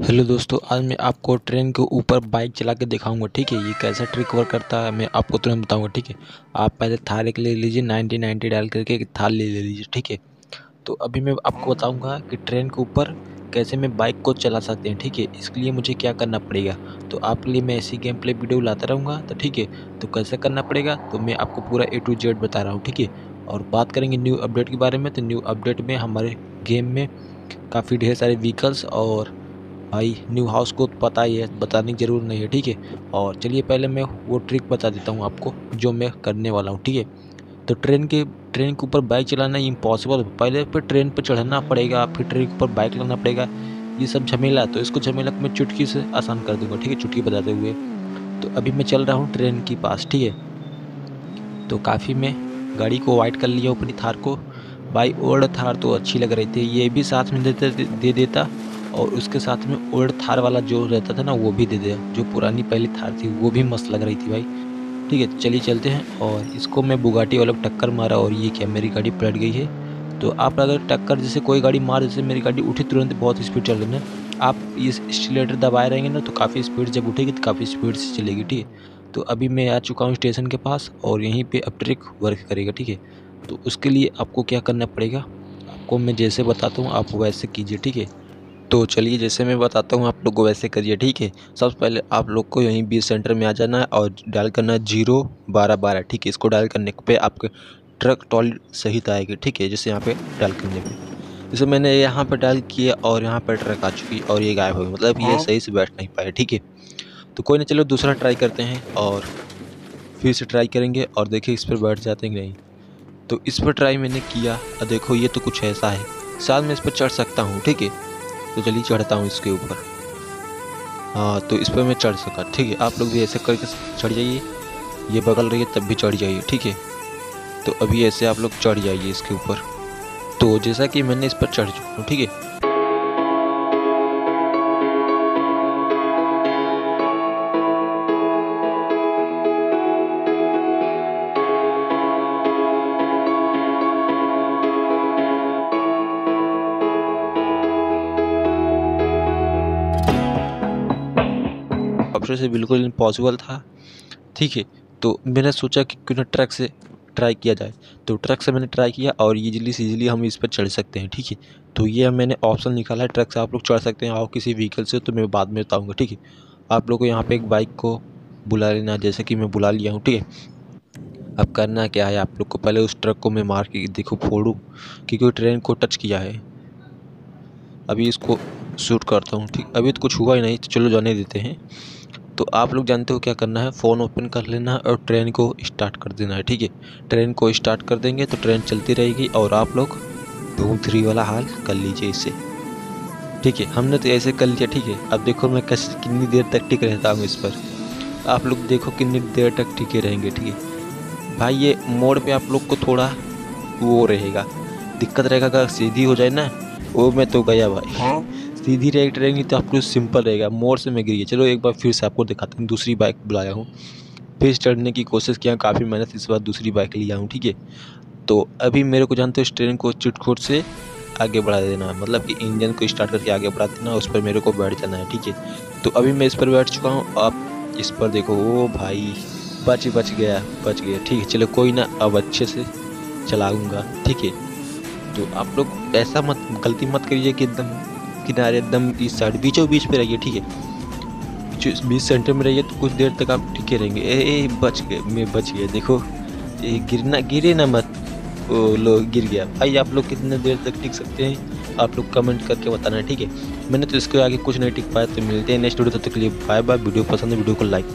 Hello दोस्तों, आज मैं आपको ट्रेन के ऊपर बाइक चला के दिखाऊँगा, ठीक है? ये कैसा ट्रिक वर्क करता है मैं आपको तुरंत बताऊँगा, ठीक है? आप पहले थार एक ले लीजिए नाइनटी नाइन्टी डाल करके एक थार ले ले लीजिए, ठीक है? तो अभी मैं आपको बताऊँगा कि ट्रेन के ऊपर कैसे मैं बाइक को चला सकते हैं, ठीक है? इसके लिए मुझे क्या करना पड़ेगा? तो आपके लिए मैं ऐसी गेम प्ले वीडियो लाता रहूँगा तो ठीक है? तो कैसे करना पड़ेगा? तो मैं आपको पूरा ए टू जेड बता रहा हूँ, ठीक है? और बात करेंगे न्यू अपडेट के बारे में तो न्यू अपडेट में हमारे गेम में काफ़ी ढेर सारे व्हीकल्स और भाई न्यू हाउस को पता ही है, बताने की ज़रूरत नहीं है, ठीक है? और चलिए पहले मैं वो ट्रिक बता देता हूँ आपको, जो मैं करने वाला हूँ, ठीक है? तो ट्रेन के ट्रेन के ऊपर बाइक चलाना इम्पॉसिबल पहले फिर ट्रेन पर चढ़ना पड़ेगा, फिर ट्रेन के ऊपर बाइक लाना पड़ेगा। ये सब झमेला तो इसको झमेला मैं चुटकी से आसान कर दूँगा, ठीक है? चुटकी बताते हुए। तो अभी मैं चल रहा हूँ ट्रेन के पास, ठीक है? तो काफ़ी मैं गाड़ी को वाइट कर लिया अपनी थार को। भाई ओल्ड थार तो अच्छी लग रही थी, ये भी साथ में देते दे देता। और उसके साथ में ओल्ड थार वाला जो रहता था ना, वो भी दे दिया। जो पुरानी पहली थार थी, वो भी मस्त लग रही थी भाई। ठीक है, चलिए चलते हैं और इसको मैं बुगाटी वाला टक्कर मारा और ये क्या, मेरी गाड़ी पलट गई है? तो आप अगर टक्कर, जैसे कोई गाड़ी मार, जैसे मेरी गाड़ी उठी तुरंत, बहुत स्पीड चल रही है आप ये स्टिलेटर दबाए रहेंगे ना तो काफ़ी स्पीड जब उठेगी तो काफ़ी स्पीड से चलेगी, ठीक है? तो अभी मैं आ चुका हूँ स्टेशन के पास और यहीं पे अब ट्रिक वर्क करेगा, ठीक है? तो उसके लिए आपको क्या करना पड़ेगा? आपको मैं जैसे बताता हूँ, आप वैसे कीजिए, ठीक है? तो चलिए जैसे मैं बताता हूँ आप लोग को वैसे करिए ठीक है? सबसे पहले आप लोग को यहीं बीस सेंटर में आ जाना है और डायल करना है ज़ीरो बारह बारह ठीक है? इसको डायल करने पे आपके ट्रक टॉल सहित आएगी ठीक है? जैसे यहाँ पे डायल करने पे। जैसे मैंने यहाँ पर डायल किया और यहाँ पर ट्रक आ चुकी और ये गायब हो गई मतलब ये हाँ। सही से बैठ नहीं पाए ठीक है? तो कोई ना चलो दूसरा ट्राई करते हैं और फिर से ट्राई करेंगे और देखिए इस पर बैठ जाते हैं नहीं। तो इस पर ट्राई मैंने किया और देखो ये तो कुछ ऐसा है। शायद मैं इस पर चढ़ सकता हूँ ठीक है? तो चलिए चढ़ता हूँ इसके ऊपर। हाँ तो इस पर मैं चढ़ सका। ठीक है, आप लोग भी ऐसे करके चढ़ जाइए। ये बगल रही है तब भी चढ़ जाइए, ठीक है? तो अभी ऐसे आप लोग चढ़ जाइए इसके ऊपर। तो जैसा कि मैंने इस पर चढ़ चुका हूँ, ठीक है? ऑप्शन से बिल्कुल इम्पॉसिबल था। ठीक है तो मैंने सोचा कि क्यों ना ट्रक से ट्राई किया जाए। तो ट्रक से मैंने ट्राई किया और ईजिली से ईजिली हम इस पर चढ़ सकते हैं, ठीक है। तो ये मैंने ऑप्शन निकाला है ट्रक से, आप लोग चढ़ सकते हैं। और किसी व्हीकल से तो मैं बाद में बताऊँगा, ठीक है। आप लोग को यहाँ पर एक बाइक को बुला लेना, जैसे कि मैं बुला लिया हूँ, ठीक है। अब करना क्या है, आप लोग को पहले उस ट्रक को मैं मार के देखो, फोड़ूँ, क्योंकि ट्रेन को टच किया है। अभी इसको शूट करता हूँ, ठीक। अभी तो कुछ हुआ ही नहीं तो चलो जाने देते हैं। तो आप लोग जानते हो क्या करना है? फ़ोन ओपन कर लेना है और ट्रेन को स्टार्ट कर देना है, ठीक है? ट्रेन को स्टार्ट कर देंगे तो ट्रेन चलती रहेगी और आप लोग धूम थ्री वाला हाल कर लीजिए इससे ठीक है, हमने तो ऐसे कर लिया, ठीक है? अब देखो मैं कैसे, कितनी देर तक टिक रहता हूँ इस पर। आप लोग देखो कितनी देर तक टिके रहेंगे, ठीक है? भाई, ये मोड़ पे आप लोग को थोड़ा वो रहेगा। दिक्कत रहेगा, अगर सीधी हो जाए ना, वो मैं तो गया भाई। हाँ? सीधी रेट रहेंगी तो आपको सिंपल रहेगा मोड़ से मैं गिरी चलो एक बार फिर से आपको दिखाता हूँ, दूसरी बाइक बुलाया हूँ। फिर चढ़ने की कोशिश किया, काफ़ी मेहनत इस बार दूसरी बाइक लिया हूँ, ठीक है? तो अभी मेरे को जानते हो इस ट्रेन को चिटखोट से आगे बढ़ा देना है मतलब कि इंजन को स्टार्ट करके आगे बढ़ा देना उस पर मेरे को बैठ जाना है, ठीक है? तो अभी मैं इस पर बैठ चुका हूँ, आप इस पर देखो, ओ भाई, बच बच गया बच गया, ठीक है? चलो कोई ना, अब अच्छे से चलाऊँगा, ठीक है? तो आप लोग ऐसा मत, गलती मत करिए कि एकदम किनारे एकदम इस साइड बीचों बीच पे रहिए ठीक है? बीच सेंटर में रहिए तो कुछ देर तक आप टिके रहेंगे। ए, ए बच गए मैं बच गया देखो। ये गिरना गिरे ना मत। ओ लो गिर गया। भाई आप लोग कितने देर तक टिक सकते हैं? आप लोग कमेंट करके बताना ठीक है? मैंने तो इसके आगे कुछ नहीं टिक पाया तो मिलते हैं नेक्स्ट वीडियो तक के लिए बाय बाय वीडियो पसंद है वीडियो को लाइक